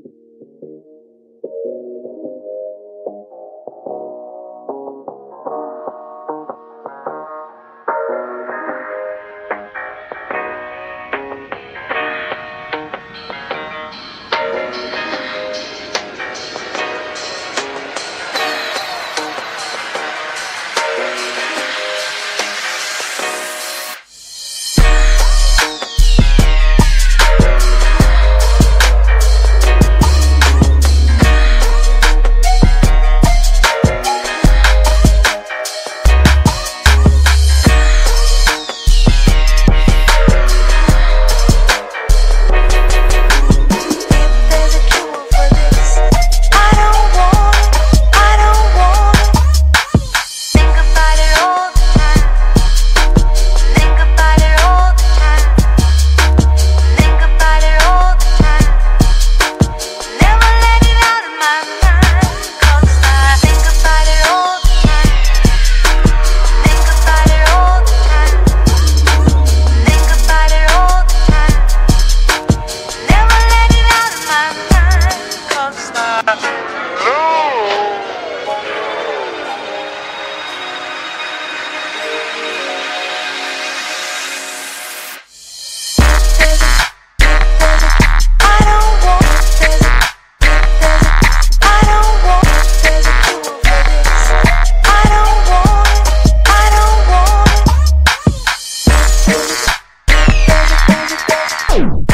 Bye. Bye.